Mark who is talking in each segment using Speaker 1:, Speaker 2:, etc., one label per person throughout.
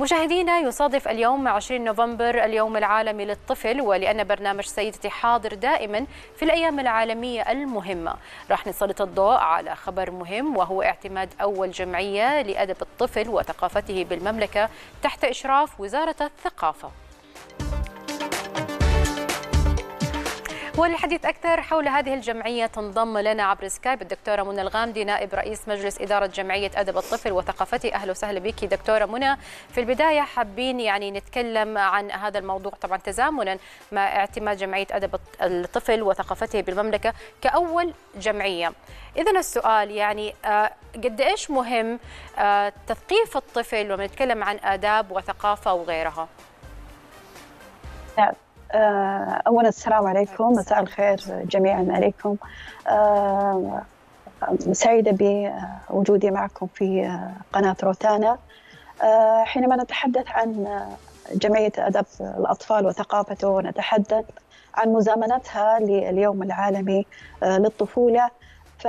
Speaker 1: مشاهدينا يصادف اليوم 20 نوفمبر اليوم العالمي للطفل ولأن برنامج سيدتي حاضر دائما في الأيام العالمية المهمة. راح نسلط الضوء على خبر مهم وهو اعتماد أول جمعية لأدب الطفل وثقافته بالمملكة تحت إشراف وزارة الثقافة. وللحديث أكثر حول هذه الجمعية تنضم لنا عبر سكايب الدكتورة منى الغامدي نائب رئيس مجلس إدارة جمعية أدب الطفل وثقافته أهلا وسهلا بك دكتورة منى في البداية حابين يعني نتكلم عن هذا الموضوع طبعا تزامنا مع اعتماد جمعية أدب الطفل وثقافته بالمملكة كأول جمعية. إذا السؤال يعني قد إيش مهم تثقيف الطفل لما نتكلم عن آداب وثقافة وغيرها؟
Speaker 2: نعم اولا السلام عليكم. مساء الخير جميعا عليكم. سعيدة بوجودي معكم في قناة روتانا. حينما نتحدث عن جمعية أدب الأطفال وثقافته ونتحدث عن مزامنتها لليوم العالمي للطفولة ف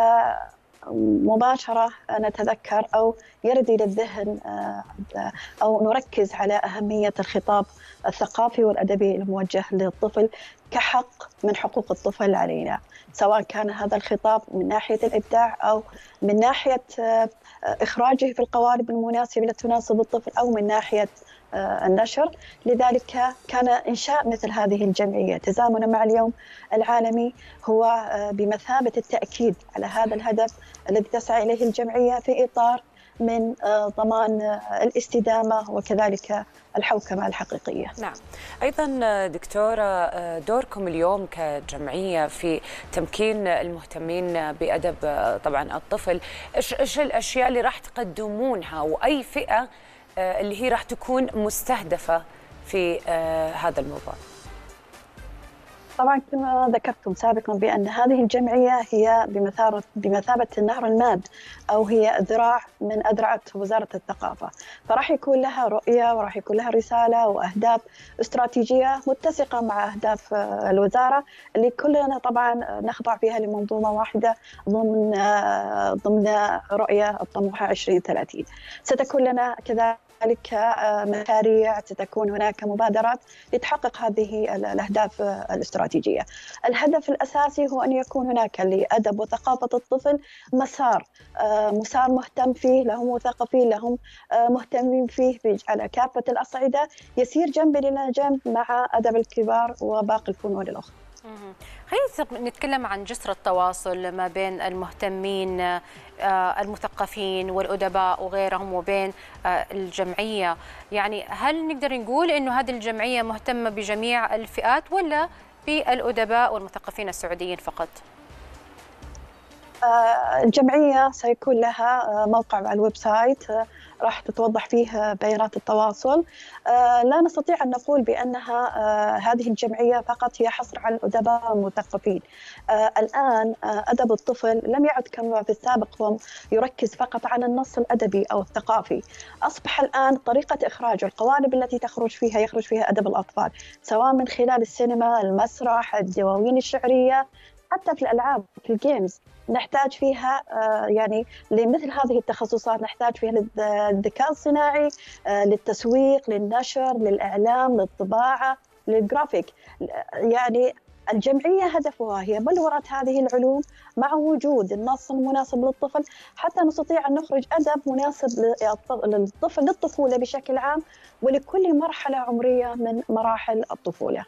Speaker 2: مباشرة نتذكر أو يرد إلى الذهن أو نركز على أهمية الخطاب الثقافي والأدبي الموجه للطفل. كحق من حقوق الطفل علينا سواء كان هذا الخطاب من ناحية الإبداع أو من ناحية إخراجه في القوالب المناسبة التي تناسب الطفل أو من ناحية النشر. لذلك كان إنشاء مثل هذه الجمعية. تزامنا مع اليوم العالمي هو بمثابة التأكيد على هذا الهدف الذي تسعى إليه الجمعية في إطار من ضمان الاستدامة وكذلك الحوكمة الحقيقية.
Speaker 3: نعم. أيضا دكتورة دوركم اليوم كجمعية في تمكين المهتمين بأدب طبعا الطفل إيش الأشياء اللي راح تقدمونها وأي فئة اللي هي راح تكون مستهدفة في هذا الموضوع؟
Speaker 2: طبعا كما ذكرتم سابقا بأن هذه الجمعية هي بمثابه بمثابة النهر الماد أو هي ذراع من اذرعه وزارة الثقافة، فراح يكون لها رؤية وراح يكون لها رسالة وأهداف استراتيجية متسقة مع أهداف الوزارة اللي كلنا طبعا نخضع فيها لمنظومة واحدة ضمن ضمن رؤية الطموحة 2030. ستكون لنا كذلك ذلك مشاريع ستكون هناك مبادرات لتحقق هذه الأهداف الاستراتيجية. الهدف الأساسي هو أن يكون هناك لأدب وثقافة الطفل مسار مسار مهتم فيه لهم مثقفين لهم مهتمين فيه على كافة الأصعدة يسير جنب إلى جنب مع أدب الكبار وباقي الفنون الأخرى.
Speaker 1: خلينا نتكلم عن جسر التواصل ما بين المهتمين المثقفين والأدباء وغيرهم وبين الجمعية يعني هل نقدر نقول أنه هذه الجمعية مهتمة بجميع الفئات ولا بالأدباء والمثقفين السعوديين فقط؟
Speaker 2: الجمعية سيكون لها موقع على ال website راح تتوضح فيه بيانات التواصل. لا نستطيع أن نقول بأنها هذه الجمعية فقط هي حصر على الأدباء والمثقفين. الآن أدب الطفل لم يعد كما في السابق يركز فقط على النص الأدبي أو الثقافي. أصبح الآن طريقة إخراج القوالب التي تخرج فيها يخرج فيها أدب الأطفال سواء من خلال السينما المسرح الدواوين الشعرية حتى في الألعاب في ال games نحتاج فيها يعني لمثل هذه التخصصات نحتاج فيها للذكاء الصناعي للتسويق للنشر للاعلام للطباعة للجرافيك يعني الجمعية هدفها هي بلورة هذه العلوم مع وجود النص المناسب للطفل حتى نستطيع أن نخرج أدب مناسب للطفل للطفولة بشكل عام ولكل مرحلة عمرية من مراحل الطفولة.